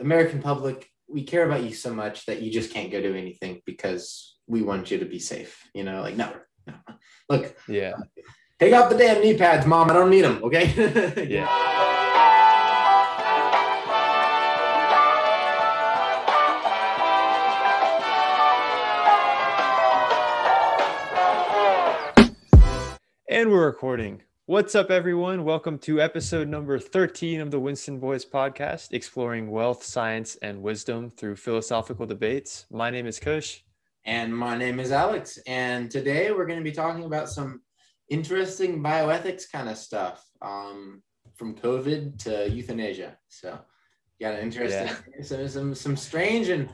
American public, we care about you so much that you just can't go do anything because we want you to be safe. You know, like no, no. Look, Yeah. take out the damn knee pads, mom. I don't need them. Okay. Yeah. And we're recording. What's up, everyone? Welcome to episode number 13 of the Winston Boys podcast, exploring wealth, science, and wisdom through philosophical debates. My name is Kush. And my name is Alex. And today we're going to be talking about some interesting bioethics kind of stuff um, from COVID to euthanasia. So, got an interesting, some, some, some strange and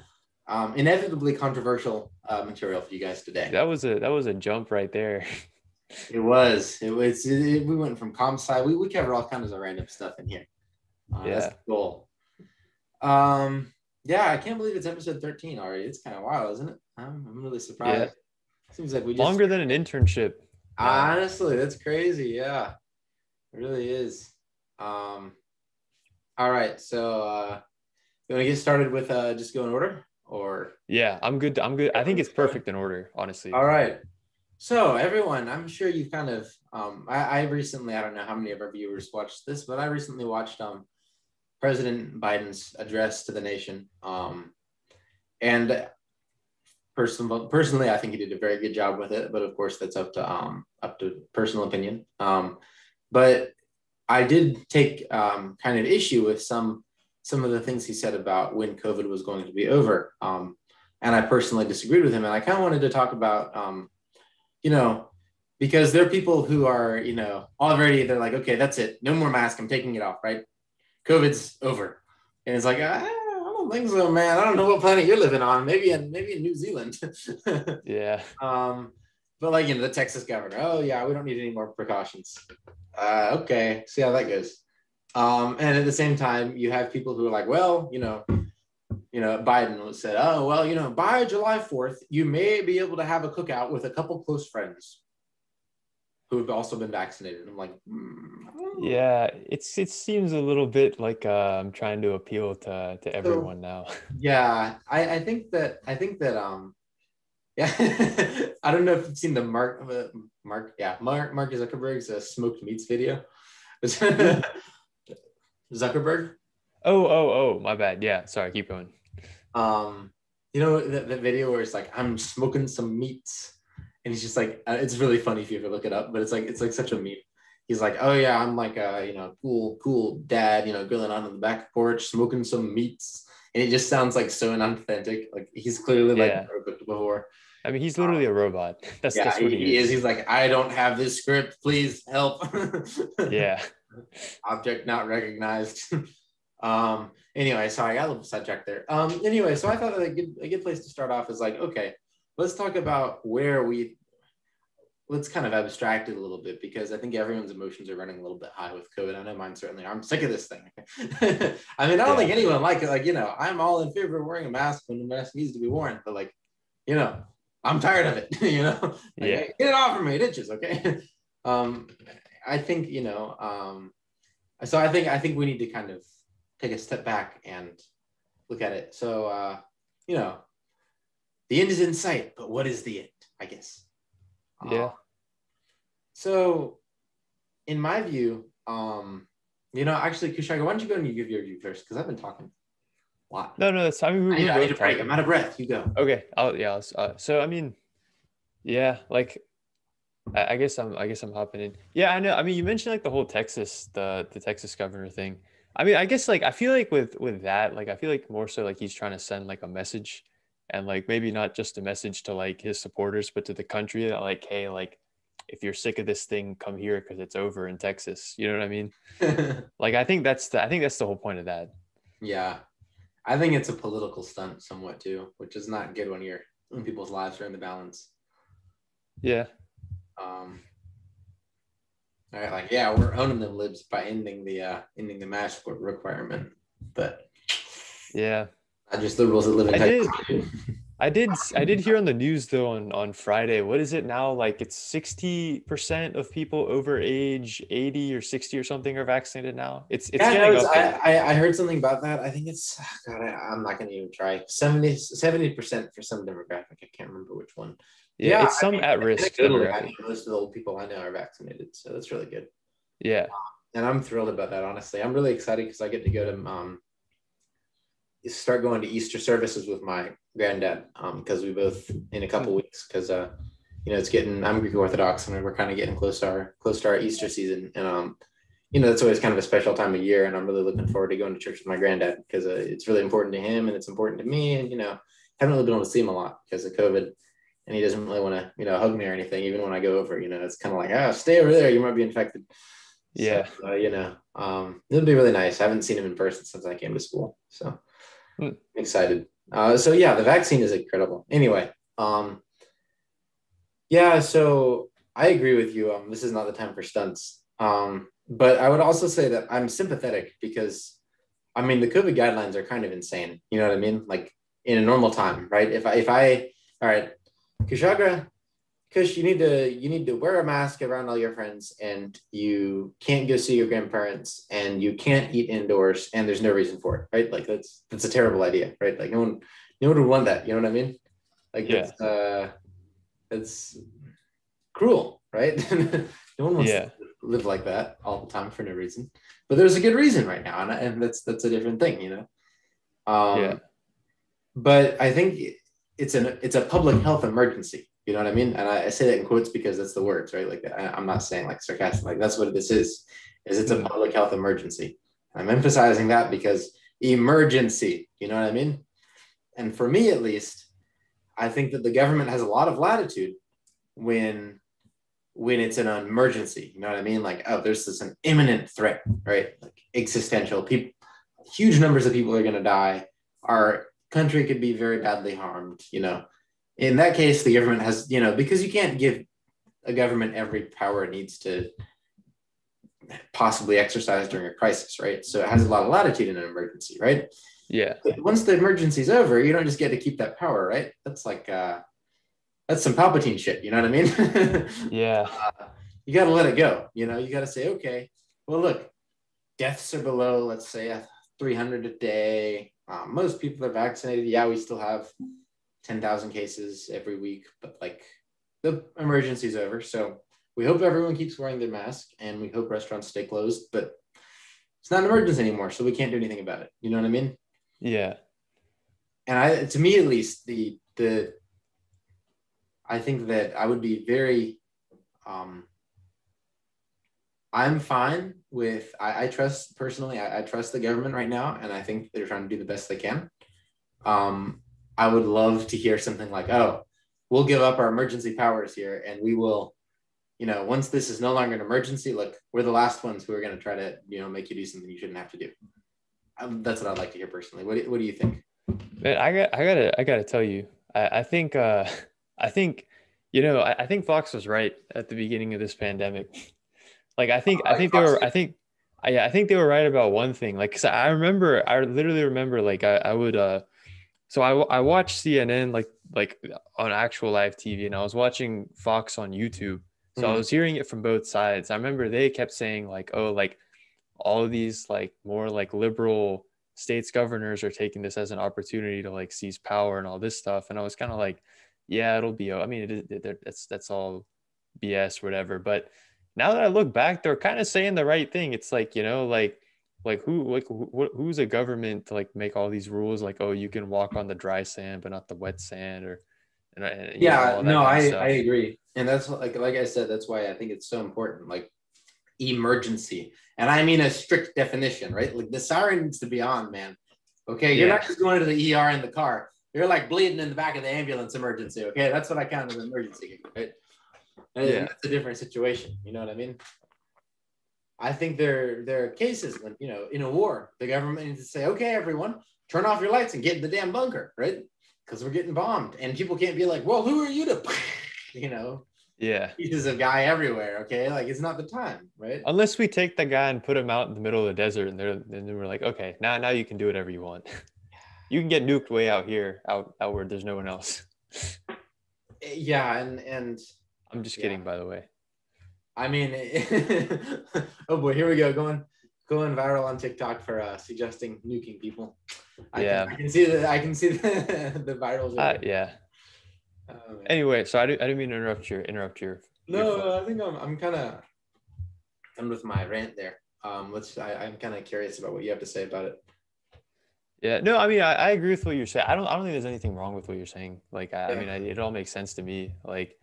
um, inevitably controversial uh, material for you guys today. That was a that was a jump right there. It was. It was. It, it- we went from comp sci. We, we cover all kinds of random stuff in here. Uh, Yeah. the goal. Um. Yeah, I can't believe it's episode thirteen already. It's kind of wild, isn't it? I'm, I'm really surprised. Yeah. Seems like we just Longer than an internship. honestly. That's crazy. Yeah, it really is. Um. All right. So, uh, you want to get started with uh, just go in order, or Yeah, I'm good. I'm good. I think it's perfect in order, honestly. All right. So everyone, I'm sure you've kind of um I, I recently, I don't know how many of our viewers watched this, but I recently watched um President Biden's address to the nation. Um and personal personally, I think he did a very good job with it, but of course that's up to um up to personal opinion. Um but I did take um kind of issue with some some of the things he said about when COVID was going to be over. Um and I personally disagreed with him. And I kind of wanted to talk about, um, you know, because there are people who are, you know, already they're like, okay, that's it, no more mask, I'm taking it off, right? COVID's over, and it's like, "Ah, I don't think so, man. I don't know what planet you're living on. Maybe in maybe in New Zealand. Yeah. um, but like you know, the Texas governor, oh yeah, we don't need any more precautions. Uh, okay, see how that goes. Um, and at the same time, you have people who are like, well, you know, you know, Biden said, oh well, you know, by July fourth, you may be able to have a cookout with a couple close friends who have also been vaccinated. I'm like, know. Yeah, it's it seems a little bit like uh, I'm trying to appeal to to everyone now. Yeah, I, I think that I think that um yeah I don't know if you've seen the Mark uh, Mark yeah Mark Mark Zuckerberg's uh, smoked meats video. Zuckerberg, Oh, oh, oh, my bad. Yeah, sorry, keep going. Um, you know the, the video where it's like I'm smoking some meats, and he's just like uh, it's really funny if you ever look it up, but it's like it's like such a meme. He's like, oh yeah, I'm like a you know cool cool dad, you know, grilling on the back porch, smoking some meats, and it just sounds like so inauthentic. Like he's clearly like Yeah. never cooked before. I mean, he's literally a robot. That's yeah, that's he, what he is. He's like, I don't have this script. Please help. Yeah, Object not recognized. um. Anyway, sorry, I got a little sidetracked there. Um. Anyway, so I thought that a good a good place to start off is like, okay, let's talk about where we. Let's kind of abstract it a little bit because I think everyone's emotions are running a little bit high with COVID. I know mine certainly. are. I'm sick of this thing. I mean, I don't Yeah. think anyone like it. Like, you know, I'm all in favor of wearing a mask when the mask needs to be worn, but like, you know, I'm tired of it. you know, Like, Yeah. hey, get it off of me. It itches. Okay. um, I think you know. Um, so I think I think we need to kind of take a step back and look at it. So uh, you know, the end is in sight, but what is the end? I guess. Yeah. Uh, so, in my view, um, you know, actually, Kushagra, why don't you go and you give your view first? Because I've been talking a lot. no, no, that's. I mean, we, I I need a break. I'm out of breath. You go. Okay, I'll yeah. I'll, uh, so I mean, yeah, like, I, I guess I'm I guess I'm hopping in. Yeah, I know. I mean, you mentioned like the whole Texas the the Texas governor thing. I mean, I guess like I feel like with with that, like I feel like more so like he's trying to send like a message, and like maybe not just a message to like his supporters, but to the country that like, hey, like if you're sick of this thing, come here because it's over in Texas. You know what I mean? Like I think that's the I think that's the whole point of that. yeah, I think it's a political stunt somewhat too, which is not good when you're when people's lives are in the balance. Yeah. Um, all right, like yeah, we're owning them libs by ending the uh ending the mask requirement, but Yeah. I just liberals that live in I did. I did I did hear on the news though on, on Friday. What is it now? Like it's 60% of people over age 80 or 60 or something are vaccinated now. It's it's Yeah, getting. I, I, I heard something about that. I think it's God, I, I'm not gonna even try. 70 percent for some demographic. I can't remember which one. Yeah, yeah, it's I some mean, at risk Anecdotally, I demographic. mean, most of the old people I know are vaccinated, so that's really good. Yeah. And I'm thrilled about that. Honestly, I'm really excited because I get to go to um start going to Easter services with my granddad um because we both in a couple weeks because uh you know it's getting I'm Greek Orthodox and we're kind of getting close to our close to our Easter season and um you know, that's always kind of a special time of year, and I'm really looking forward to going to church with my granddad because uh, it's really important to him and it's important to me. And you know, haven't really been able to see him a lot because of COVID, and he doesn't really want to, you know, hug me or anything. Even when I go over, you know, it's kind of like, ah, stay over there, you might be infected. Yeah. So, uh, you know, um, it'll be really nice. I haven't seen him in person since I came to school, so. I'm excited. Uh, so yeah, the vaccine is incredible. Anyway, um, yeah, so I agree with you. Um, this is not the time for stunts. Um, but I would also say that I'm sympathetic because, I mean, the COVID guidelines are kind of insane. You know what I mean? Like in a normal time, right? If I, if I, all right, Kushagra, Kush, you need to you need to wear a mask around all your friends, and you can't go see your grandparents, and you can't eat indoors, and there's no reason for it, right? Like that's that's a terrible idea, right? Like no one no one would want that. You know what I mean? Like Yeah. it's uh, it's cruel, right? no one wants Yeah. to live like that all the time for no reason. But there's a good reason right now, and, and that's that's a different thing, you know. Um, Yeah. But I think it's an it's a public health emergency. You know what I mean? And I, I say that in quotes because that's the words, right? Like I, I'm not saying like sarcastic. Like that's what this is. Is it's a Mhm. public health emergency. I'm emphasizing that because emergency. You know what I mean? And for me, at least, I think that the government has a lot of latitude when when it's an emergency. You know what I mean? Like, oh, there's this an imminent threat, right? Like existential. People, huge numbers of people are going to die. Our country could be very badly harmed. You know, in that case, the government has, you know, because you can't give a government every power it needs to possibly exercise during a crisis, right? So it has a lot of latitude in an emergency, right? Yeah. But once the emergency's over, you don't just get to keep that power, right? That's like uh that's some Palpatine shit, you know what I mean? Yeah. uh, you got to let it go. You know, you got to say, okay, well, look, deaths are below, let's say, uh, 300 a day. Um, most people are vaccinated. Yeah, we still have 10,000 cases every week, but like the emergency's over. So we hope everyone keeps wearing their mask and we hope restaurants stay closed, but it's not an emergency anymore. So we can't do anything about it. You know what I mean? Yeah. and I, to me at least, the the I think that I would be very, um, I'm fine with. I, I trust personally. I, I trust the government right now, and I think they're trying to do the best they can. Um, I would love to hear something like, "Oh, we'll give up our emergency powers here, and we will." You know, once this is no longer an emergency, look, we're the last ones who are going to try to, you know, make you do something you shouldn't have to do. Um, that's what I'd like to hear personally. What do, what do you think? Man, I got, I gotta, I gotta tell you, I, I think, uh, I think, you know, I, I think Fox was right at the beginning of this pandemic. Like, I think, I I think they were. I think, I, yeah, I think they were right about one thing. Like, 'cause I remember, I literally remember, like, I, I would, uh, so I, I watched CNN like, like on actual live TV, and I was watching Fox on YouTube. So I Mhm. was hearing it from both sides. I remember they kept saying like, oh, like all of these like more like liberal states governors are taking this as an opportunity to like seize power and all this stuff and i was kind of like yeah it'll be i mean it, is- it, that's that's all bs whatever but now that i look back they're kind of saying the right thing. It's like you know like like who like who, who's a government to like make all these rules? Like oh you can walk on the dry sand but not the wet sand or and, and, you know, yeah no i i agree. And that's like like i said that's why i think it's so important like emergency. And i mean a strict definition right? Like the siren needs to be on man. Okay you're Yeah. not just going to the er in the car. You're like bleeding in the back of the ambulance emergency okay? That's what i count as an emergency right and Yeah. that's a different situation you know what i mean i think there there are cases when you know in a war the government needs to say okay everyone turn off your lights and get in the damn bunker right because we're getting bombed and people can't be like well who are you to you know yeah pieces of guy everywhere okay like it's not the time right Unless we take the guy and put him out in the middle of the desert, and they're and then we're like, okay, now now you can do whatever you want. you can get nuked way out here, out outward. There's no one else. Eh, yeah, and and I'm just Yeah. kidding, by the way. I mean, oh boy, here we go, going going viral on TikTok for uh, suggesting nuking people. I Yeah. can, I can see the I can see the the virals. Uh, yeah. Man. Anyway, so I, do, I didn't mean to interrupt your interrupt your. No, your I think I'm I'm kind of done with my rant there. Um, let's. I, I'm kind of curious about what you have to say about it. Yeah, no, I mean, I, I agree with what you're saying. I don't, I don't think there's anything wrong with what you're saying. Like, I, I mean, I, it all makes sense to me. Like,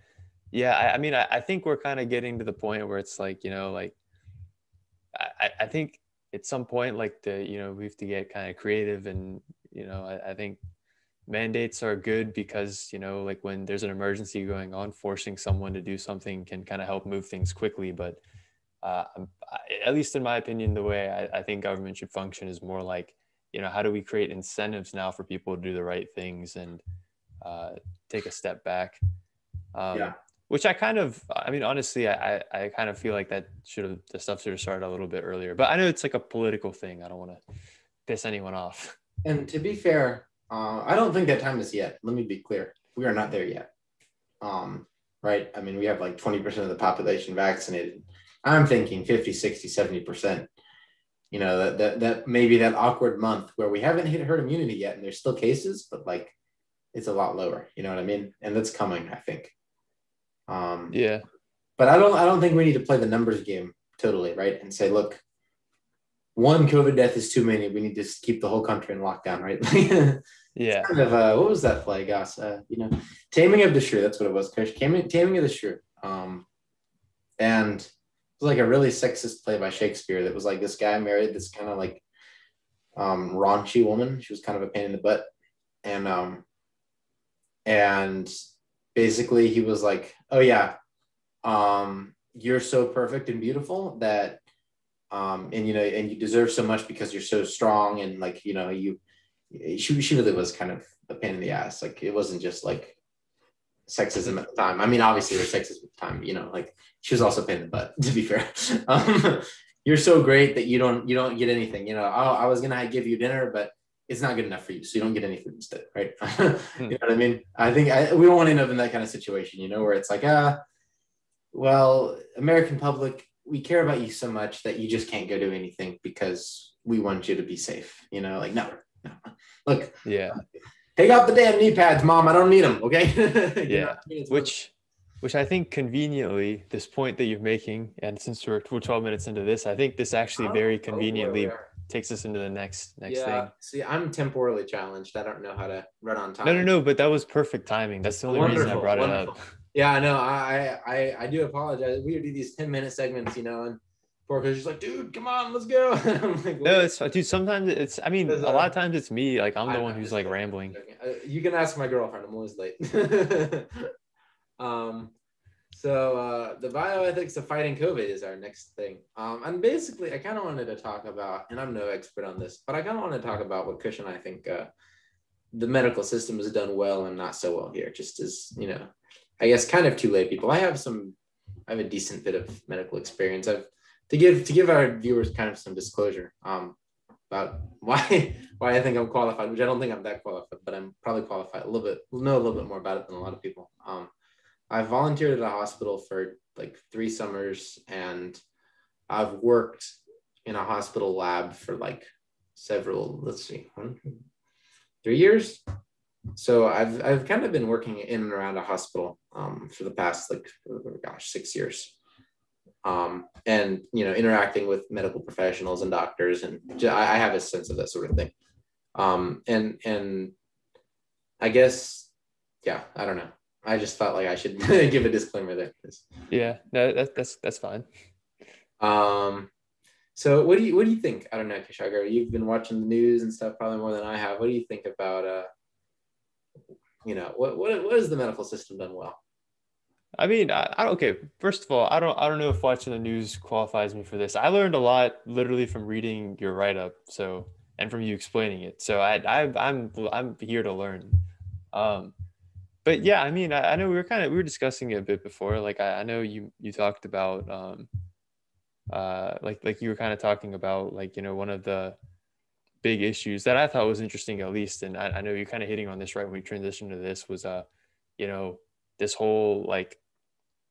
yeah, I, I mean, I, I think we're kind of getting to the point where it's like, you know, like, I, I- think at some point, like the, you know, we have to get kind of creative and, you know, I, I think mandates are good because, you know, like when there's an emergency going on, forcing someone to do something can kind of help move things quickly. But uh, at least in my opinion, the way I, I think government should function is more like, you know how do we create incentives now for people to do the right things and uh, take a step back um, Yeah. Which i kind of i mean honestly i i kind of feel like that should have the stuff should have started a little bit earlier but i know it's like a political thing i don't want to piss anyone off And to be fair, uh, I don't think that time is yet. Let me be clear. We are not there yet. Um, right? I mean, we have like 20% of the population vaccinated. I'm thinking 50, 60, 70%. You know, that, that, that maybe that awkward month where we haven't hit herd immunity yet and there's still cases, but like it's a lot lower. You know what I mean? And that's coming, I think. Um, yeah but I don't I don't think we need to play the numbers game totally, right? And say, look, one COVID death is too many. We need to keep the whole country in lockdown, right? yeah kind of uh, what was that play, Goss? Uh, you know, Taming of the Shrew. That's what it was. Taming, Taming of the Shrew. Um, and it was like a really sexist play by Shakespeare. That was like this guy married this kind of like um, raunchy woman. She was kind of a pain in the butt, and um, and basically he was like, "Oh yeah, um, you're so perfect and beautiful that." Um, and you know, and you deserve so much because you're so strong, and like you know, you she she really was kind of a pain in the ass. Like it wasn't just like sexism at the time. I mean, obviously there was sexism at the time, you know, like she was also a pain in the butt, to be fair. Um, you're so great that you don't you don't get anything. You know, oh, I was gonna give you dinner, but it's not good enough for you, so you don't get any food instead, right? you know what I mean? I think I, we don't want to end up in that kind of situation, you know, where it's like, ah, well, American public, we care about you so much that you just can't go do anything because we want you to be safe. You know, like no, no. Look, yeah take out the damn knee pads, mom. I don't need them. Okay. Yeah. what I mean? It's one- which which i think conveniently this point that you're making and since we're, we're 12 minutes into this i think this actually very conveniently. Takes us into the next next yeah. thing See, I'm temporally challenged. I don't know how to run on time. no no no but that was perfect timing that's the only reason i Wonderful, brought it up Yeah, I know. I, I I do apologize. We do these 10 minute segments, you know, and Porco's just like, dude, come on, let's go. I'm like, No, it's dude. Sometimes it's. I mean, a lot of times it's me. Like I'm the know, one who's like rambling. Uh, you can ask my girlfriend. I'm always late. um, so uh, the bioethics of fighting COVID is our next thing. Um, and basically, I kind of wanted to talk about, and I'm no expert on this, but I kind of want to talk about what Kush and I think uh, the medical system has done well and not so well here. Just as you know, I guess kind of two lay people. I have some, I have a decent bit of medical experience. I've to give to give our viewers kind of some disclosure. Um, about why why I think I'm qualified, which I don't think I'm that qualified, but I'm probably qualified a little bit, know a little bit more about it than a lot of people. Um, I volunteered at a hospital for like three summers, and I've worked in a hospital lab for like several. Let's see, three years. So I've I've kind of been working in and around a hospital um, for the past like oh gosh six years um, and you know interacting with medical professionals and doctors and I, I have a sense of that sort of thing um, and and i guess yeah i don't know i just felt like i should give a disclaimer there Yeah, no, that's that's that's fine. um, so what do you what do you think i don't know Kushagra you've been watching the news and stuff probably more than i have what do you think about uh you know what what, what has the medical system done well I mean, I, I okay. First of all, I don't I don't know if watching the news qualifies me for this. I learned a lot literally from reading your write up, so and from you explaining it. So I, I I'm I'm here to learn. Um, but yeah, I mean, I, I know we were kind of we were discussing it a bit before. Like I, I know you you talked about um, uh, like like you were kind of talking about like you know one of the big issues that I thought was interesting, at least. And I, I know you're kind of hitting on this right when we transitioned to this was, uh, you know, this whole like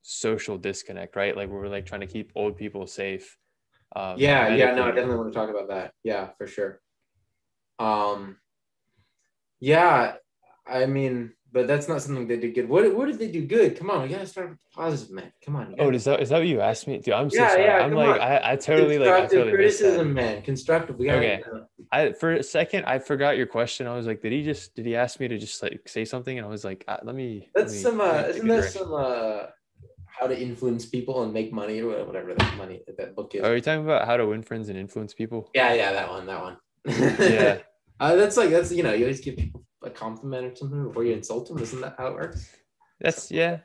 social disconnect, right? Like we're like trying to keep old people safe. Um, yeah, yeah, no, I definitely want to talk about that. Yeah, for sure. Um, yeah, I mean, but that's not something they did good. What what did they do good? Come on, we gotta start with positive, man. Come on. Oh, is that is that what you asked me? Dude, I'm so yeah, sorry. Yeah, I'm like, I, I totally like I totally criticism, man. Constructive. We gotta, okay. I for a second I forgot your question. I was like, did he just did he ask me to just like say something? And I was like, uh, let me. That's let me, some. Uh, isn't that some? Uh, how to influence people and make money or whatever that money that book is. Are you talking about how to win friends and influence people? Yeah, yeah, that one, that one. yeah. Uh, that's like that's you know you always give people a compliment or something before you insult them. Isn't that how it works? That's yeah.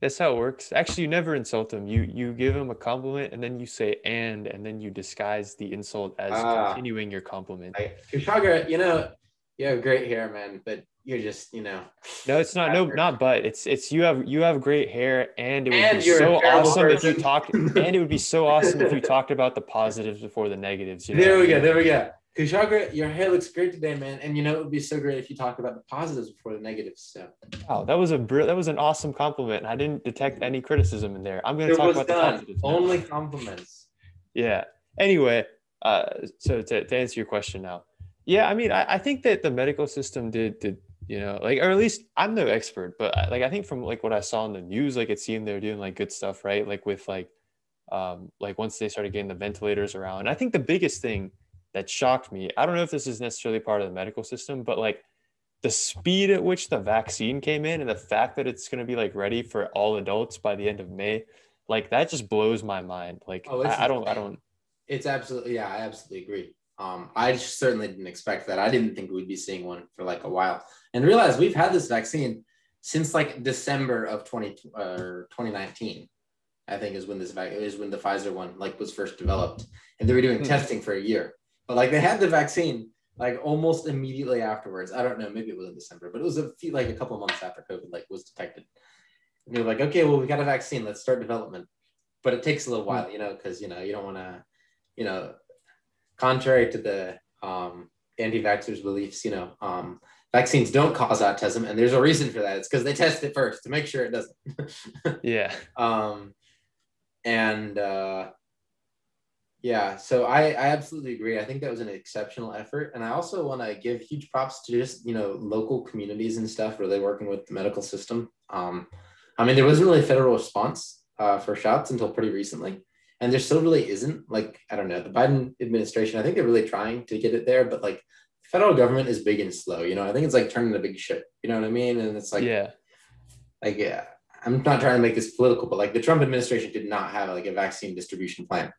That's how it works. Actually, you never insult them. You you give them a compliment and then you say and and then you disguise the insult as uh, continuing your compliment. I, Kushagra, you know, you have great hair, man, but you're just, you know. No, it's not no not but it's it's you have you have great hair and it would and be so awesome person. if you talked and it would be so awesome if you talked about the positives before the negatives. You know? There we go, there we go. Kushagra, your hair looks great today, man. And you know it would be so great if you talked about the positives before the negatives. So. Wow, that was a br- that was an awesome compliment. I didn't detect any criticism in there. I'm going to talk about done. the positives. Only compliments. Yeah. Anyway, uh, so to, to answer your question now, yeah, I mean, I, I think that the medical system did did you know like or at least I'm no expert, but like I think from like what I saw in the news, like it seemed they're doing like good stuff, right? Like with like um like once they started getting the ventilators around. I think the biggest thing that shocked me. I don't know if this is necessarily part of the medical system, but like the speed at which the vaccine came in and the fact that it's going to be like ready for all adults by the end of May, like that just blows my mind. Like oh, I, I, don't, I don't. It's absolutely yeah, I absolutely agree. Um, I certainly didn't expect that. I didn't think we'd be seeing one for like a while, and realize we've had this vaccine since like December of 20 or 2019. I think is when this is when the Pfizer one like was first developed, and they were doing hmm. testing for a year. But like they had the vaccine like almost immediately afterwards. I don't know, maybe it was in December, but it was a few like a couple months after COVID like was detected. And they were like, okay, well we got a vaccine, let's start development. But it takes a little while, you know, because you know you don't want to, you know, contrary to the um, anti-vaxxers' beliefs, you know, um, vaccines don't cause autism, and there's a reason for that. It's because they test it first to make sure it doesn't. yeah. Um, and uh, yeah, so I, I absolutely agree. I think that was an exceptional effort. And I also want to give huge props to just, you know, local communities and stuff really working with the medical system. Um, I mean, there wasn't really a federal response uh, for shots until pretty recently. And there still really isn't. Like, I don't know, the Biden administration, I think they're really trying to get it there, but like federal government is big and slow. You know, I think it's like turning a big ship. You know what I mean? And it's like, yeah, like, yeah, I'm not trying to make this political, but like the Trump administration did not have like a vaccine distribution plan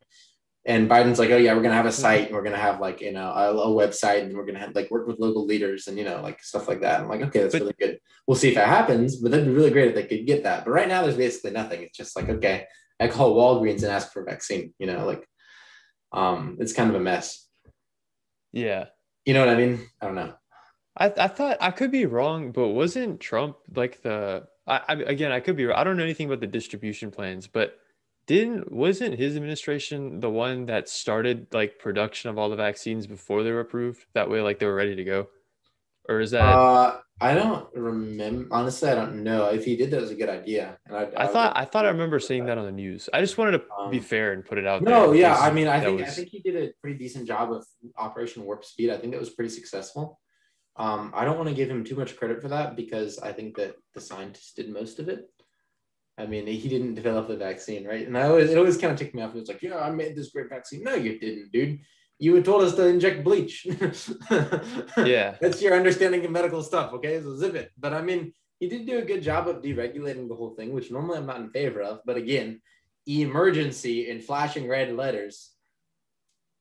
and Biden's like, oh yeah, we're gonna have a site and we're gonna have like you know a, a, website and we're gonna have like work with local leaders and you know like stuff like that. I'm like, okay, that's but, really good. We'll see if that happens, but that'd be really great if they could get that. But right now, there's basically nothing. It's just like, okay, I call Walgreens and ask for a vaccine. You know, like, um, it's kind of a mess. Yeah. You know what I mean? I don't know. I, I thought I could be wrong, but wasn't Trump like the I, I again I could be I don't know anything about the distribution plans, but didn't wasn't his administration the one that started like production of all the vaccines before they were approved? That way like they were ready to go? Or is that uh, i don't remember honestly i don't know. If he did that was a good idea and i, I, I thought i thought i remember seeing that on the news. I just wanted to um, be fair and put it out no there yeah i mean i think was... i think he did a pretty decent job of operation warp speed. I think that was pretty successful. Um, i don't want to give him too much credit for that because i think that the scientists did most of it I mean, he didn't develop the vaccine, right? And I always, it always kind of ticked me off. It was like, yeah, I made this great vaccine. No, you didn't, dude. You had told us to inject bleach. yeah. That's your understanding of medical stuff, okay? So zip it. But I mean, he did do a good job of deregulating the whole thing, which normally I'm not in favor of. But again, emergency in flashing red letters,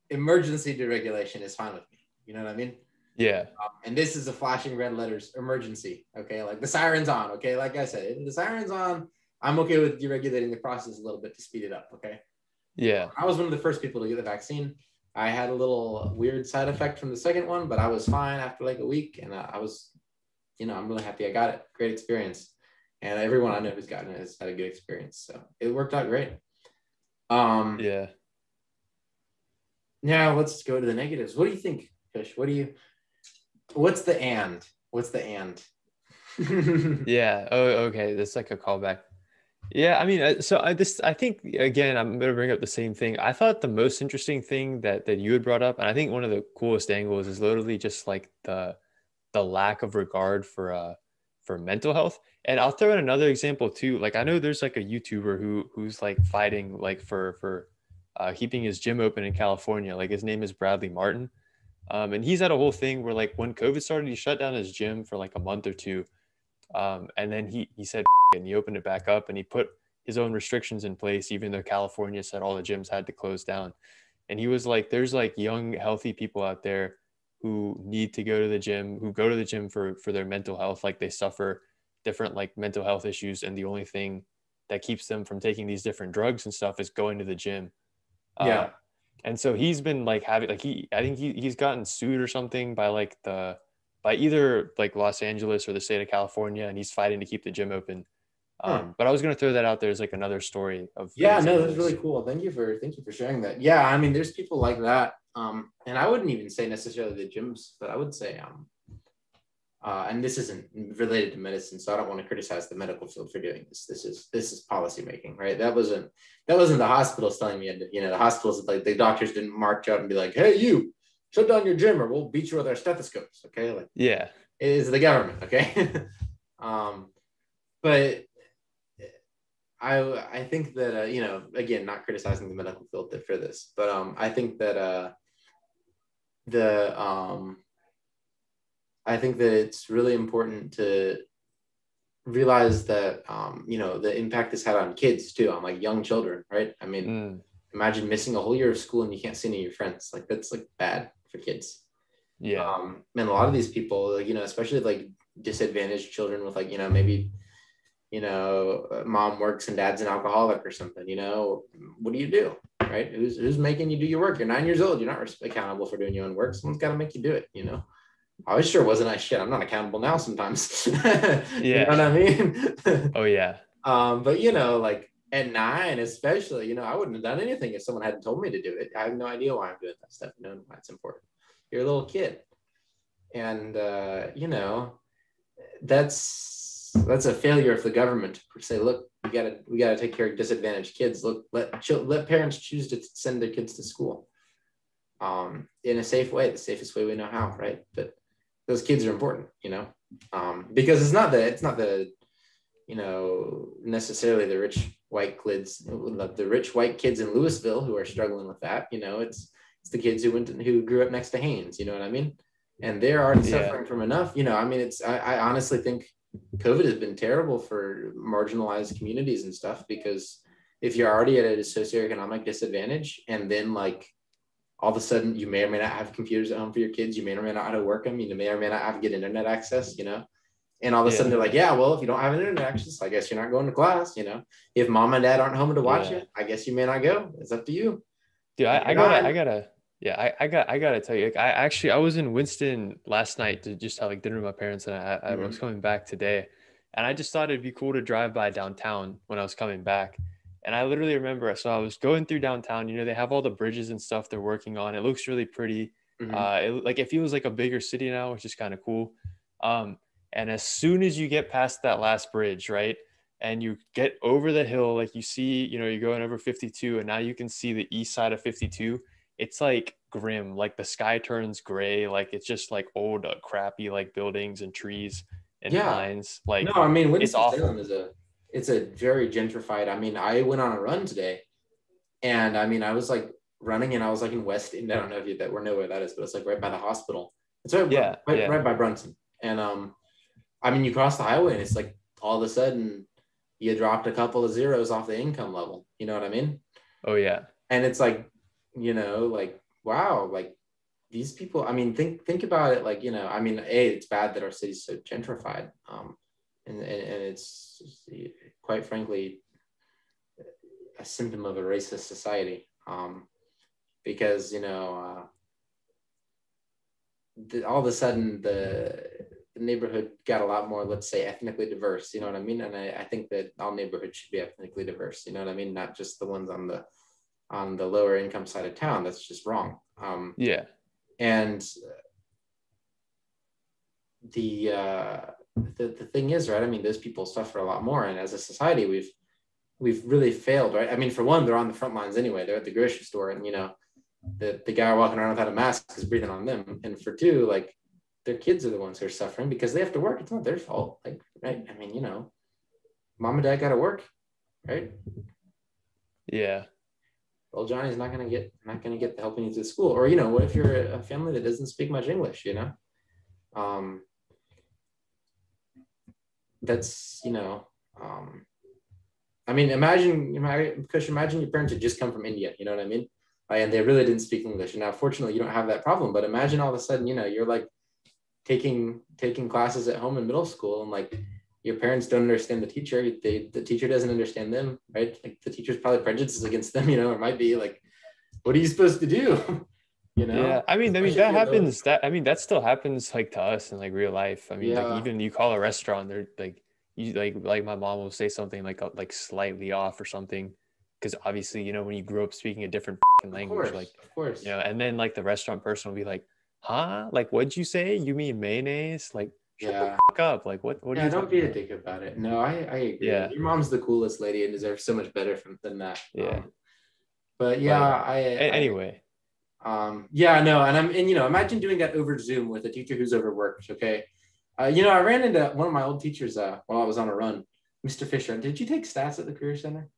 emergency deregulation is fine with me. You know what I mean? Yeah. Um, and this is a flashing red letters emergency. Okay. Like the siren's on. Okay. Like I said, the siren's on I'm okay with deregulating the process a little bit to speed it up. Okay. Yeah. I was one of the first people to get the vaccine. I had a little weird side effect from the second one, but I was fine after like a week, and I was, you know, I'm really happy I got it. Great experience, and everyone I know who's gotten it has had a good experience. So it worked out great. Um. Yeah. Now let's go to the negatives. What do you think? Fish, what do you? What's the and? What's the and? yeah. Oh, okay. That's like a callback. Yeah, I mean, so I this I think again I'm going to bring up the same thing. I thought the most interesting thing that that you had brought up, and I think one of the coolest angles is literally just like the the lack of regard for uh for mental health. And I'll throw in another example too. Like I know there's like a YouTuber who who's like fighting like for for uh, keeping his gym open in California. Like his name is Bradley Martin, um, and he's had a whole thing where like when COVID started, he shut down his gym for like a month or two, um, and then he he said and he opened it back up and he put his own restrictions in place, even though California said all the gyms had to close down. And he was like, "There's like young, healthy people out there who need to go to the gym, who go to the gym for for their mental health, like they suffer different like mental health issues, and the only thing that keeps them from taking these different drugs and stuff is going to the gym." Yeah. Uh, and so he's been like having like he I think he he's gotten sued or something by like the by either like Los Angeles or the state of California, and he's fighting to keep the gym open. Um, huh. But I was going to throw that out there as like another story of yeah, no, that's really cool. Thank you for thank you for sharing that. Yeah, I mean, there's people like that, um, and I wouldn't even say necessarily the gyms, but I would say um, uh, and this isn't related to medicine, so I don't want to criticize the medical field for doing this. This is this is policy making, right? That wasn't that wasn't the hospitals telling me, you know, the hospitals like the doctors didn't march out and be like, "Hey, you, shut down your gym, or we'll beat you with our stethoscopes." Okay, like yeah, it is the government. Okay, um, but I I think that uh, you know, again, not criticizing the medical field for this, but um, I think that uh, the um I think that it's really important to realize that um, you know the impact this had on kids too, on like young children, right? I mean, mm. imagine missing a whole year of school and you can't see any of your friends. Like that's like bad for kids. Yeah. Um, and a lot of these people, like, you know, especially like disadvantaged children with like, you know, maybe, you know, mom works and dad's an alcoholic or something, you know, what do you do? Right. Who's, who's making you do your work? You're nine years old. You're not accountable for doing your own work. Someone's got to make you do it, you know? I was sure wasn't I shit. I'm not accountable now sometimes. yeah. you know what I mean? oh yeah. Um, but you know, like at nine, especially, you know, I wouldn't have done anything if someone hadn't told me to do it. I have no idea why I'm doing that stuff. You know why it's important. You're a little kid. And uh, you know, that's that's a failure of the government to say, look, we gotta we gotta take care of disadvantaged kids. Look, let let parents choose to send their kids to school. Um, in a safe way, the safest way we know how, right? But those kids are important, you know, um, because it's not the it's not the you know necessarily the rich white kids the rich white kids in Lewisville who are struggling with that. You know, it's it's the kids who went to, who grew up next to Hanes. You know what I mean? And they're already yeah. suffering from enough. You know, I mean, it's I, I honestly think COVID has been terrible for marginalized communities and stuff because if you're already at a socioeconomic disadvantage and then like all of a sudden you may or may not have computers at home for your kids. You may or may not know how to work them. You may or may not have to get internet access, you know? And all of a yeah. sudden they're like, yeah, well, if you don't have internet access, I guess you're not going to class, you know? If mom and dad aren't home to watch yeah. it, I guess you may not go. It's up to you. Dude, I, I gotta, I gotta, yeah, I, I got, I gotta tell you, like, I actually, I was in Winston last night to just have like dinner with my parents and I, I mm-hmm. was coming back today and I just thought it'd be cool to drive by downtown when I was coming back and I literally remember, so I was going through downtown. You know, they have all the bridges and stuff they're working on. It looks really pretty. Mm-hmm. Uh, it, like it feels like a bigger city now, which is kind of cool. Um, and as soon as you get past that last bridge, right, and you get over the hill, like you see, you know, you're going over 52, and now you can see the east side of 52. It's like grim. Like the sky turns gray. Like it's just like old, uh, crappy, like buildings and trees and yeah. pines. Like no, I mean, Winston it's awful. Is a it's a very gentrified. I mean, I went on a run today, and I mean, I was like running, and I was like in West. end I don't know if you that we know where that is, but it's like right by the hospital. It's right, yeah, right, yeah. right by Brunson, and um, I mean, you cross the highway, and it's like all of a sudden you dropped a couple of zeros off the income level. You know what I mean? Oh yeah. And it's like, you know, like wow, like these people. I mean, think think about it. Like you know, I mean, a it's bad that our city's so gentrified. Um, and, and, and it's quite frankly a symptom of a racist society um, because you know uh, the, all of a sudden the, the, neighborhood got a lot more let's say ethnically diverse you know what i mean and I, I think that all neighborhoods should be ethnically diverse you know what i mean not just the ones on the on the lower income side of town that's just wrong um, yeah and the uh, the the thing is, right? I mean, those people suffer a lot more, and as a society, we've we've really failed, right? I mean, for one, they're on the front lines anyway. They're at the grocery store, and you know, the the guy walking around without a mask is breathing on them. And for two, like their kids are the ones who are suffering because they have to work. It's not their fault, like right? I mean, you know, mom and dad got to work, right? Yeah. Well, Johnny's not gonna get not gonna get the help he needs at school, or you know, what if you're a family that doesn't speak much English? You know, um, that's you know, um, I mean, imagine, because imagine your parents had just come from India, you know what I mean? And they really didn't speak English. And now, fortunately, you don't have that problem. But imagine all of a sudden, you know, you're like taking taking classes at home in middle school, and like your parents don't understand the teacher. They the teacher doesn't understand them, right? Like the teacher's probably prejudices against them, you know, or might be like, what are you supposed to do? you know? Yeah, I mean, I mean that happens. That I mean that still happens like to us in like real life. I mean, yeah. like even you call a restaurant, they're like you like like my mom will say something like uh, like slightly off or something because obviously you know when you grow up speaking a different language course, like of course you know and then like the restaurant person will be like huh like what'd you say you mean mayonnaise like yeah. up like what what yeah, don't be a dick about it no i i agree yeah your mom's the coolest lady and deserves so much better from, than that yeah um, but yeah but, I, I anyway um yeah no and i'm and you know imagine doing that over zoom with a teacher who's overworked okay uh, you know, I ran into one of my old teachers uh, while I was on a run, Mr. Fisher. Did you take stats at the Career Center?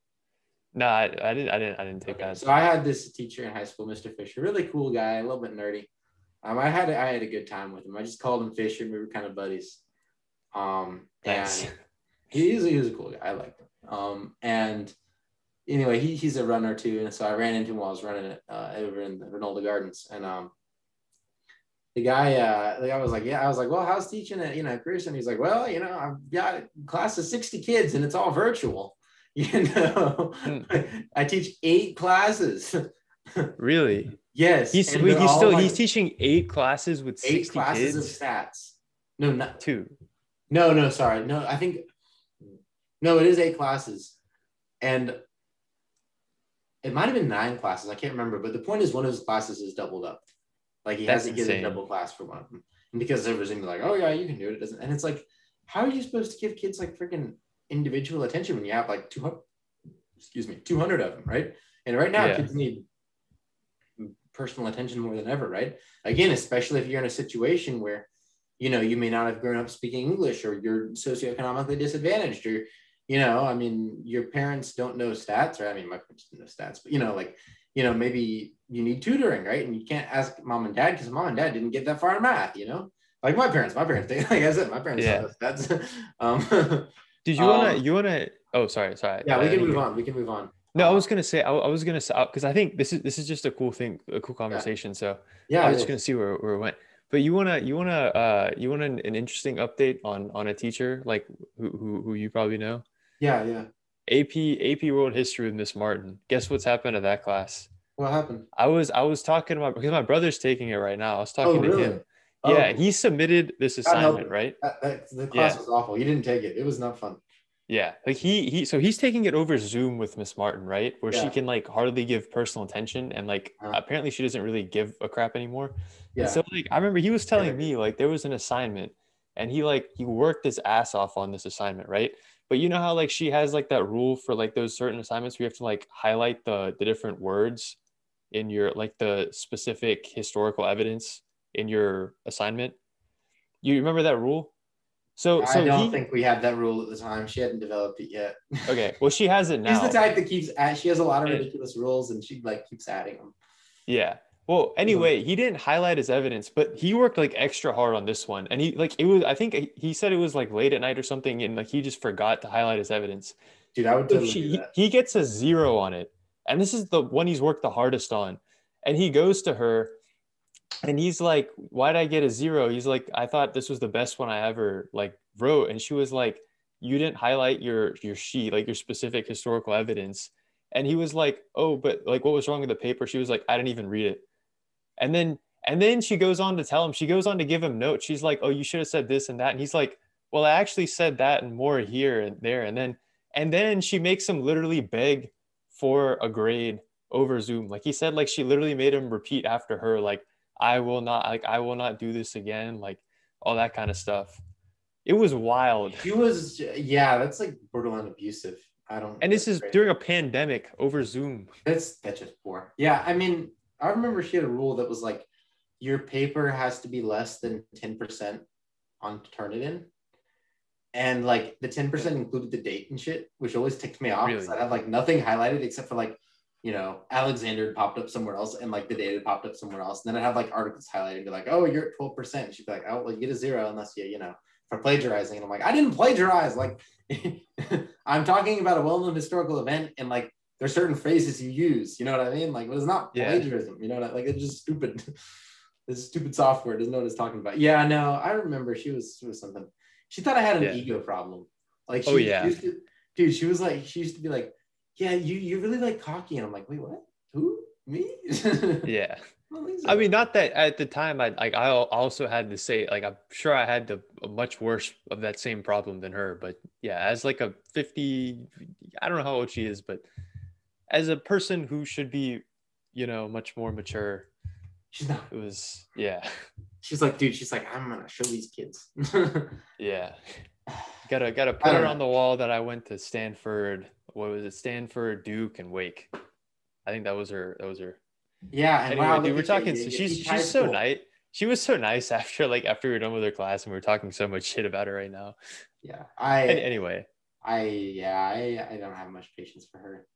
No, I, I didn't. I didn't. I didn't take okay. that. So I had this teacher in high school, Mr. Fisher, really cool guy, a little bit nerdy. Um, I had I had a good time with him. I just called him Fisher. We were kind of buddies. Um, nice. and he was, he was a cool guy. I liked him. Um, and anyway, he, he's a runner too, and so I ran into him while I was running it uh, over in the Reynolda Gardens, and um, the guy, uh, the guy was like, yeah, I was like, well, how's teaching at, you know, Pearson? He's like, well, you know, I've got class of 60 kids and it's all virtual. You know, hmm. I teach eight classes. really? Yes. He's, wait, he's still, like he's teaching eight classes with eight classes kids? of stats. No, not two. No, no, sorry. No, I think, no, it is eight classes. And it might've been nine classes. I can't remember, but the point is one of his classes is doubled up. Like he That's has to get a double class for one of them. And because everybody's like, oh yeah, you can do it. It doesn't. And it's like, how are you supposed to give kids like freaking individual attention when you have like 200, excuse me, 200 of them, right? And right now, yeah. kids need personal attention more than ever, right? Again, especially if you're in a situation where, you know, you may not have grown up speaking English or you're socioeconomically disadvantaged or, you know, I mean, your parents don't know stats, or I mean, my parents didn't know stats, but, you know, like you know, maybe you need tutoring, right? And you can't ask mom and dad because mom and dad didn't get that far in math, you know? Like my parents, my parents, they, like I said, my parents, yeah. that's, um, did you want to, um, you want to, oh, sorry, sorry. Yeah, we can move on. We can move on. No, I was gonna say I, I was gonna say because I think this is this is just a cool thing, a cool conversation. Yeah. So yeah, I was just gonna see where, where it went. But you wanna you wanna uh you want an, an interesting update on on a teacher like who, who who you probably know? Yeah, yeah. AP AP World History with Miss Martin. Guess what's happened to that class? What happened? I was I was talking about because my brother's taking it right now. I was talking oh, to really? him. Oh. Yeah, he submitted this assignment, right? That, that, the class yeah. was awful. He didn't take it. It was not fun. Yeah, like he he so he's taking it over Zoom with Miss Martin, right? Where yeah. she can like hardly give personal attention and like uh-huh. apparently she doesn't really give a crap anymore. Yeah. And so like I remember he was telling yeah. me like there was an assignment and he like he worked his ass off on this assignment, right? But you know how like she has like that rule for like those certain assignments where you have to like highlight the the different words in your like the specific historical evidence in your assignment. You remember that rule? So, I so don't he, think we had that rule at the time. She hadn't developed it yet. okay, well, she has it now. She's the type that keeps. She has a lot of ridiculous rules, and she like keeps adding them. Yeah, well, anyway, mm-hmm. he didn't highlight his evidence, but he worked like extra hard on this one. And he like it was I think he said it was like late at night or something and like he just forgot to highlight his evidence. Dude, I would totally so he, he gets a 0 on it. And this is the one he's worked the hardest on. And he goes to her and he's like, why did I get a 0? He's like, I thought this was the best one I ever like wrote. And she was like, You didn't highlight your your sheet, like your specific historical evidence. And he was like, Oh, but like what was wrong with the paper? She was like, I didn't even read it. And then and then she goes on to tell him, she goes on to give him notes. She's like, Oh, you should have said this and that. And he's like, Well, I actually said that and more here and there. And then and then she makes him literally beg for a grade over Zoom. Like he said, like she literally made him repeat after her, like, I will not like I will not do this again. Like all that kind of stuff. It was wild. He was, yeah, that's like borderline abusive. I don't. And this is great. during a pandemic over Zoom. That's that's just poor. Yeah, I mean, I remember she had a rule that was like, your paper has to be less than ten percent on Turnitin, and like the ten percent included the date and shit, which always ticked me off. Really? I have like nothing highlighted except for like, you know, Alexander popped up somewhere else, and like the data popped up somewhere else. And then I'd have like articles highlighted, and be like, oh, you're at twelve percent. She'd be like, oh, well, you get a zero unless you, you know, for plagiarizing. And I'm like, I didn't plagiarize. Like, I'm talking about a well-known historical event, and like there's certain phrases you use. You know what I mean? Like, it's not plagiarism. Yeah. You know what? I, like, it's just stupid. this stupid software doesn't know what it's talking about. Yeah, no, I remember she was she was something. She thought I had an yeah. ego problem. Like, oh, she, oh yeah, to, dude. She was like, she used to be like, yeah, you you really like cocky, and I'm like, wait, what? Who? Me? yeah. I mean, not that at the time I like I also had to say like I'm sure I had the much worse of that same problem than her, but yeah, as like a 50, I don't know how old she is, but as a person who should be, you know, much more mature, she's not. It was yeah. She's like, dude, she's like, I'm gonna show these kids. yeah, gotta gotta put her know. on the wall that I went to Stanford. What was it? Stanford, Duke, and Wake. I think that was her. That was her yeah. And anyway, wow, dude, we're talking. You, she's she's so nice. She was so nice after like after we were done with her class, and we are talking so much shit about her right now. Yeah. I. And anyway. I yeah I I don't have much patience for her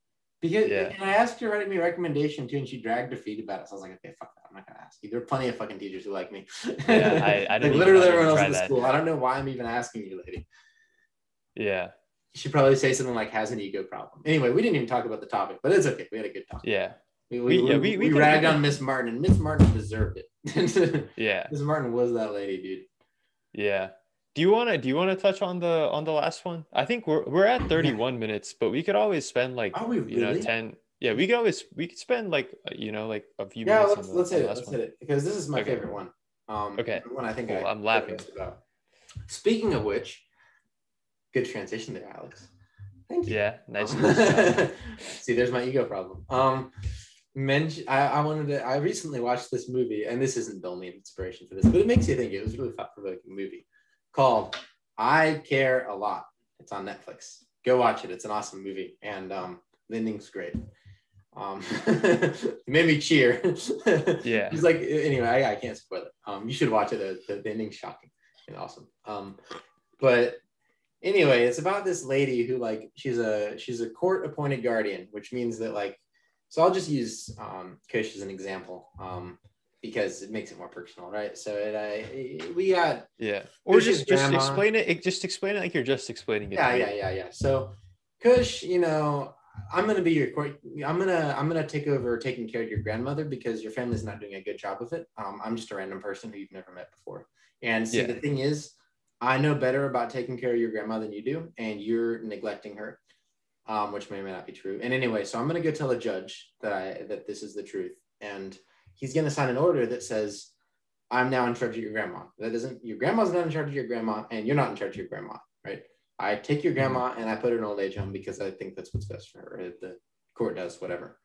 because yeah. and I asked her to write me a recommendation too, and she dragged her feet about it. So I was like, okay, fuck that. I'm not gonna ask you. There are plenty of fucking teachers who like me. Yeah, I, I like literally everyone else in the school. I don't know why I'm even asking you, lady. Yeah. You should probably say something like has an ego problem. Anyway, we didn't even talk about the topic, but it's okay. We had a good talk. Yeah. We, we, we, yeah, we, we, we ragged on Miss Martin, and Miss Martin deserved it. yeah, Miss Martin was that lady, dude. Yeah. Do you want to do you want to touch on the on the last one? I think we're we're at 31 minutes, but we could always spend like really? you know 10 yeah, we could always we could spend like uh, you know like a few yeah, minutes. Yeah, let's, let's hit it. Let's one. hit it because this is my okay. favorite one. Um, okay. One I think cool. I, I'm laughing. About. Speaking of which, good transition there, Alex. Thank you. Yeah, nice. See, there's my ego problem. Um, mention I, I wanted to I recently watched this movie, and this isn't the only inspiration for this, but it makes you think. It was a really thought provoking movie called I Care a Lot. It's on Netflix. Go watch it. It's an awesome movie, and um, the ending's great. Um, it made me cheer. yeah. He's like, anyway, I, I can't spoil it. Um, you should watch it. The, the, the ending's shocking and awesome. Um, but anyway, it's about this lady who like she's a she's a court appointed guardian, which means that like so I'll just use um, Kush as an example um, because it makes it more personal, right? So it, uh, we got yeah, or just just explain it. Just explain it like you're just explaining it. Yeah, yeah, yeah, yeah. So Kush, you know, I'm gonna be your court. I'm gonna I'm gonna take over taking care of your grandmother because your family's not doing a good job of it. Um, I'm just a random person who you've never met before. And see, yeah. the thing is, I know better about taking care of your grandma than you do, and you're neglecting her um, which may or may not be true. And anyway, so I'm going to go tell a judge that I that this is the truth, and he's going to sign an order that says I'm now in charge of your grandma. That doesn't your grandma's not in charge of your grandma, and you're not in charge of your grandma, right? I take your grandma and I put her in old age home because I think that's what's best for her. The court does whatever,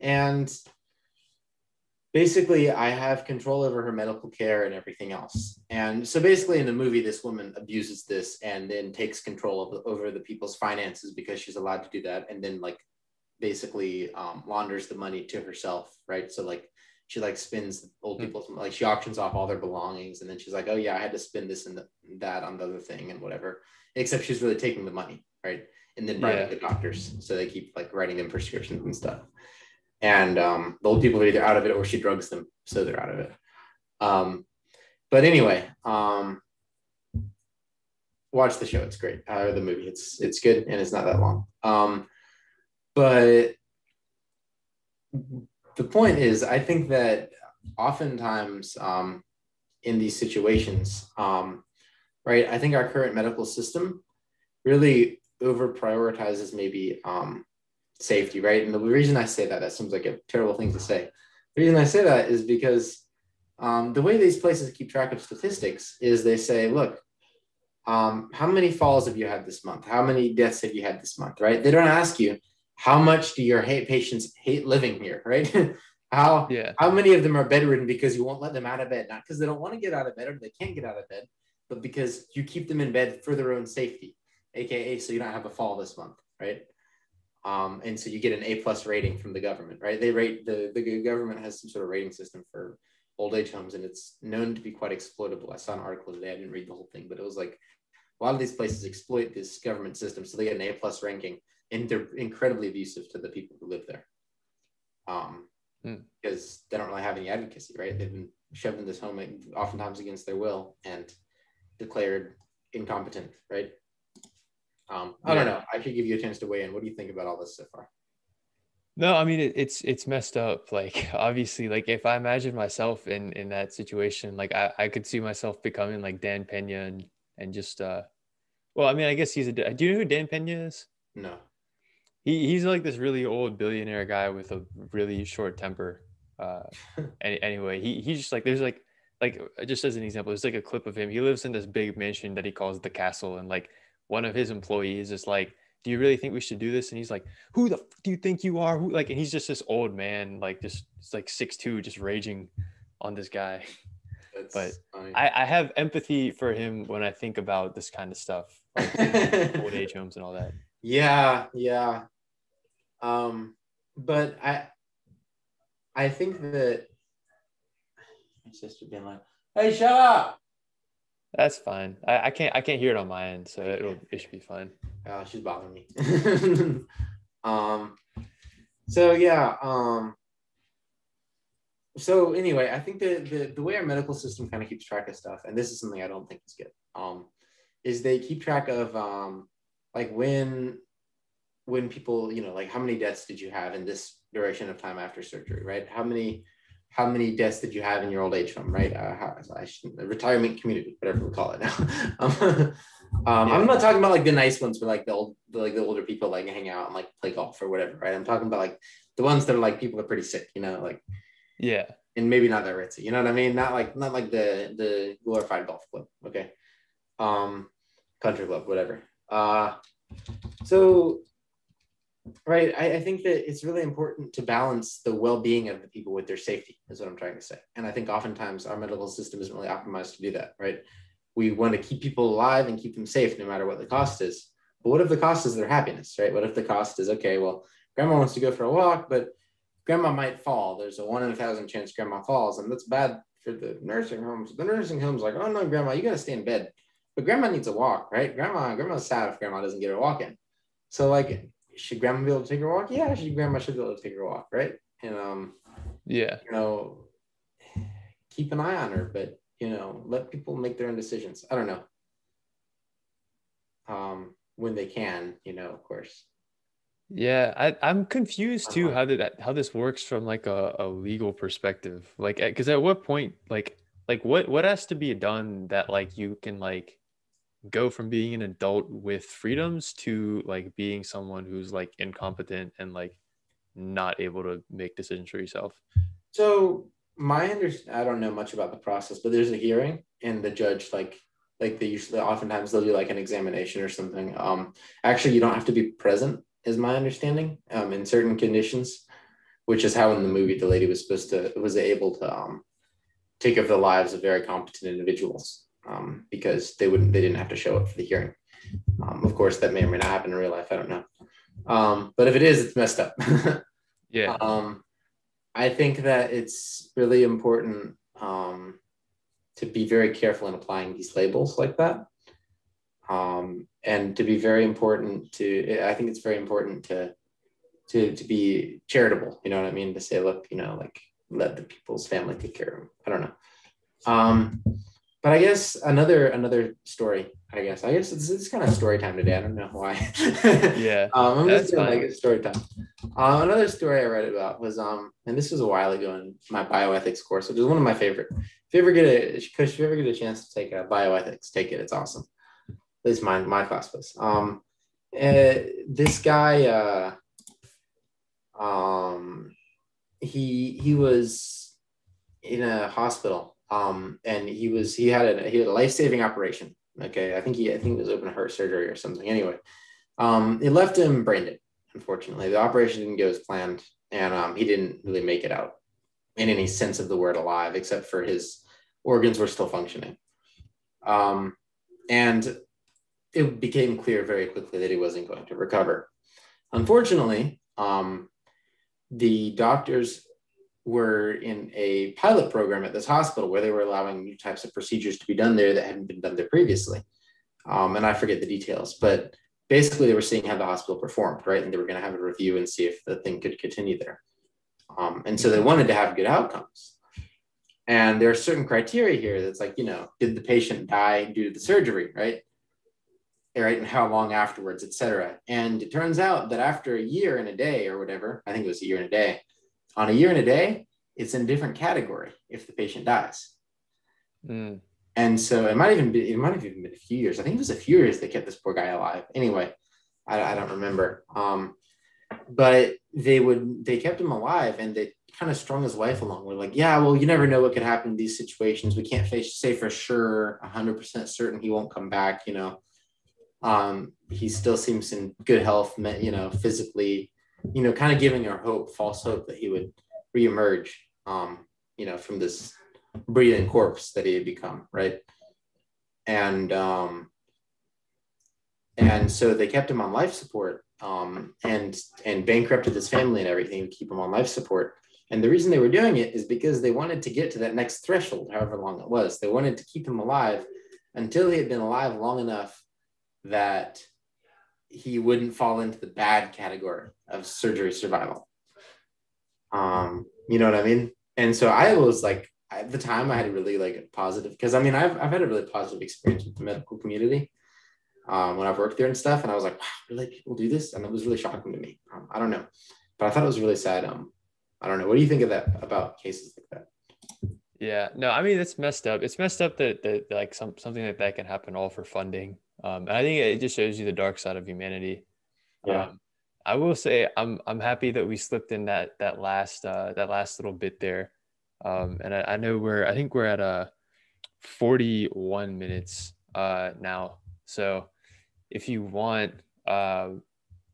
and basically I have control over her medical care and everything else. And so basically in the movie, this woman abuses this and then takes control of over the people's finances because she's allowed to do that. And then like basically um, launders the money to herself, right? So like she like spends old hmm. people's like she auctions off all their belongings and then she's like, oh yeah, I had to spend this and the, that on the other thing and whatever. Except she's really taking the money, right? And then writing yeah. the doctors, so they keep like writing them prescriptions and stuff and um, the old people are either out of it or she drugs them, so they're out of it. Um, but anyway, um, watch the show; it's great. Uh, the movie, it's it's good and it's not that long. Um, but the point is, I think that oftentimes um, in these situations, um, right? I think our current medical system really over prioritizes maybe um, safety, right? And the reason I say that, that seems like a terrible thing to say. The reason I say that is because um, the way these places keep track of statistics is they say, look, um, how many falls have you had this month? How many deaths have you had this month, right? They don't ask you, how much do your hate patients hate living here, right? How Yeah. how many of them are bedridden because you won't let them out of bed, not because they don't want to get out of bed or they can't get out of bed, but because you keep them in bed for their own safety, aka so you don't have a fall this month, right? Um, and so you get an A plus rating from the government, right? They rate the the government has some sort of rating system for old age homes, and it's known to be quite exploitable. I saw an article today. I didn't read the whole thing, but it was like a lot of these places exploit this government system, so they get an A plus ranking, and they're incredibly abusive to the people who live there. Um, Hmm. because they don't really have any advocacy, right? They've been shoved in this home oftentimes against their will and declared incompetent, right? Um, I don't know. I could give you a chance to weigh in. What do you think about all this so far? No, I mean it, it's it's messed up. Like obviously, like if I imagine myself in in that situation, like I, I could see myself becoming like Dan Pena and and just uh well, I mean, I guess he's a do you know who Dan Pena is? No. He he's like this really old billionaire guy with a really short temper. Uh any, anyway, he he's just like there's like like just as an example, there's like a clip of him. He lives in this big mansion that he calls the castle, and like one of his employees is like, "Do you really think we should do this?" And he's like, "Who the f- do you think you are?" Who like, and he's just this old man, like just like six two, just raging on this guy. That's But funny. I I have empathy for him when I think about this kind of stuff, like old age homes and all that. yeah, yeah. Um, but I I think that my sister being like, hey, shut up. That's fine. I, I can't I can't hear it on my end, so it'll it should be fine. Uh, she's bothering me. um, so yeah. Um, so anyway, I think the, the the way our medical system kind of keeps track of stuff, and this is something I don't think is good. Um, is they keep track of um, like when when people you know like how many deaths did you have in this duration of time after surgery, right? How many how many deaths did you have in your old age home, right? Uh, how, I should, retirement community, whatever we call it now. um, um, I'm not talking about like the nice ones where like the old, the, like the older people like hang out and like play golf or whatever, right? I'm talking about like the ones that are like people are pretty sick, you know, like Yeah. and maybe not that ritzy, you know what I mean? Not like not like the the glorified golf club, okay? Um, country club, whatever. Uh, so right, I, I think that it's really important to balance the well-being of the people with their safety, is what I'm trying to say. And I think oftentimes our medical system isn't really optimized to do that, right? We want to keep people alive and keep them safe no matter what the cost is. But what if the cost is their happiness, right? What if the cost is okay, well, grandma wants to go for a walk, but grandma might fall. There's a one in a thousand chance grandma falls, and that's bad for the nursing homes. The nursing home's like, oh no, grandma, you gotta stay in bed. But grandma needs a walk, right? Grandma, grandma's sad if grandma doesn't get her walk in. So like, should grandma be able to take her walk? Yeah, she grandma should be able to take her walk, right? And um, Yeah. you know, keep an eye on her, but you know, let people make their own decisions. I don't know. Um, when they can, you know, of course. Yeah, I, I'm confused too how did that how this works from like a, a legal perspective. Like, because at what point, like, like what what has to be done that like you can like go from being an adult with freedoms to like being someone who's like incompetent and like not able to make decisions for yourself. So my under I don't know much about the process, but there's a hearing and the judge like like they usually oftentimes they'll do like an examination or something. Um actually you don't have to be present, is my understanding, um, in certain conditions, which is how in the movie the lady was supposed to was able to um take over the lives of very competent individuals. Um, because they wouldn't they didn't have to show up for the hearing. Um, of course that may or may not happen in real life, I don't know. Um, but if it is, it's messed up. Yeah. Um, I think that it's really important um, to be very careful in applying these labels like that. Um, and to be very important to, I think it's very important to, to, to be charitable, you know what I mean? To say, look, you know, like let the people's family take care of them. I don't know. Um, but I guess another, another story, I guess, I guess it's, it's kind of story time today. I don't know why. Yeah. Um, I'm just doing fine. like a story time. Uh, another story I read about was um, and this was a while ago in my bioethics course, which is one of my favorite. If you ever get a, if you ever get a chance to take a bioethics, take it. It's awesome. At least my my class was. Um, uh, this guy, uh, um, he he was in a hospital. Um, and he was he had a he had a life saving operation. Okay, I think he I think it was open heart surgery or something. Anyway, um, it left him brain dead. Unfortunately, the operation didn't go as planned, and um, he didn't really make it out in any sense of the word alive, except for his organs were still functioning. Um, and it became clear very quickly that he wasn't going to recover. Unfortunately, um, the doctors were in a pilot program at this hospital where they were allowing new types of procedures to be done there that hadn't been done there previously. Um, and I forget the details, but basically they were seeing how the hospital performed, right? And they were going to have a review and see if the thing could continue there. Um, and so they wanted to have good outcomes. And there are certain criteria here that's like, you know, did the patient die due to the surgery, right? Right, and how long afterwards, et cetera. And it turns out that after a year and a day or whatever, I think it was a year and a day, on a year and a day, it's in a different category if the patient dies. Mm. And so it might even be, it might have even been a few years. I think it was a few years they kept this poor guy alive. Anyway, I, I don't remember. Um, but they would, they kept him alive and they kind of strung his wife along. We're like, yeah, well, you never know what could happen in these situations. We can't face, say for sure, 100% certain he won't come back, you know. Um, he still seems in good health, you know, physically, you know, kind of giving her hope, false hope that he would reemerge, um, you know, from this breathing corpse that he had become, right? And um, and so they kept him on life support um, and and bankrupted his family and everything to keep him on life support. And the reason they were doing it is because they wanted to get to that next threshold, however long it was. They wanted to keep him alive until he had been alive long enough that he wouldn't fall into the bad category of surgery survival. Um, you know what I mean? And so I was like, at the time, I had a really like positive because I mean, I've, I've had a really positive experience with the medical community um, when I've worked there and stuff. And I was like, wow, really people do this? And it was really shocking to me. Um, I don't know, but I thought it was really sad. Um, I don't know. What do you think of that about cases like that? Yeah, no, I mean, it's messed up. It's messed up that, that like some, something like that can happen all for funding. Um, and I think it just shows you the dark side of humanity. Yeah. Um, I will say I'm I'm happy that we slipped in that that last uh, that last little bit there, um, and I, I, know we're I think we're at a uh, 41 minutes uh, now. So if you want uh,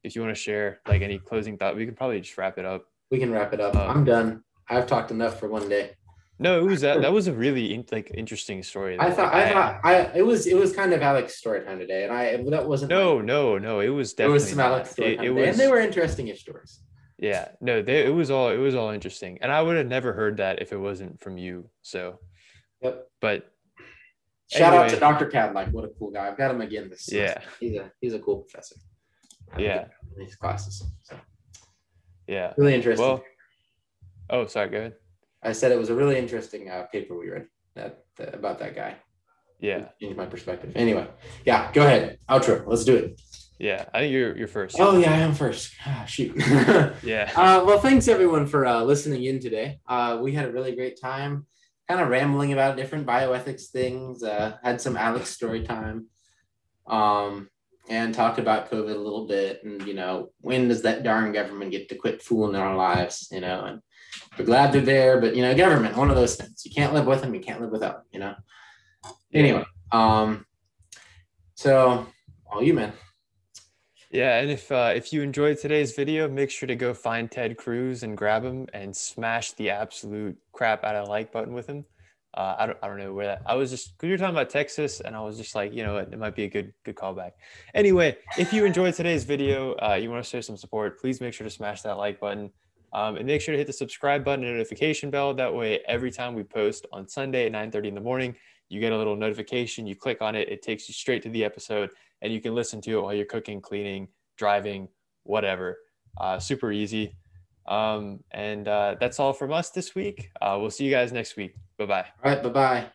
if you want to share like any closing thought, we can probably just wrap it up. We can wrap it up. Um, I'm done. I've talked enough for one day. No, it was that. That was a really in, like interesting story. I thought. Like, I, thought. I. It was. It was kind of Alex story time today, and I. That wasn't. No, no, no. It was definitely. It was some Alex story time it, it was, and they were interesting stories. Yeah. No. They, it was all. It was all interesting, and I would have never heard that if it wasn't from you. So. Yep. But. Shout anyway, out to Dr. Cadlack. What a cool guy. I've got him again this. Yeah. He's a. He's a cool professor. Yeah. These classes. So. Yeah. Really interesting. Well. Oh, sorry. Go ahead. I said it was a really interesting uh, paper we read that, that, about that guy. Yeah, changed my perspective. Anyway, yeah, go ahead. Outro. Let's do it. Yeah, I think you're you're first. Oh yeah, I am first. Ah, shoot. yeah. Uh, well, thanks everyone for uh, listening in today. Uh, we had a really great time, kind of rambling about different bioethics things. Uh, had some Alex story time, um, and talked about COVID a little bit, and you know, when does that darn government get to quit fooling our lives? You know, and we're glad they're there, but you know, government, one of those things. You can't live with them, you can't live without them, you know. Anyway, um, so all you man. Yeah, and if uh, if you enjoyed today's video, make sure to go find Ted Cruz and grab him and smash the absolute crap out of like button with him. Uh, I don't I don't know where that I was just because you're talking about Texas and I was just like you know it, it might be a good good callback. Anyway, if you enjoyed today's video, uh, you want to show some support, please make sure to smash that like button. Um, and make sure to hit the subscribe button and notification bell. That way, every time we post on Sunday at 9:30 in the morning, you get a little notification. You click on it, it takes you straight to the episode, and you can listen to it while you're cooking, cleaning, driving, whatever. Uh, super easy. Um, and uh, that's all from us this week. Uh, we'll see you guys next week. Bye bye. All right. Bye bye.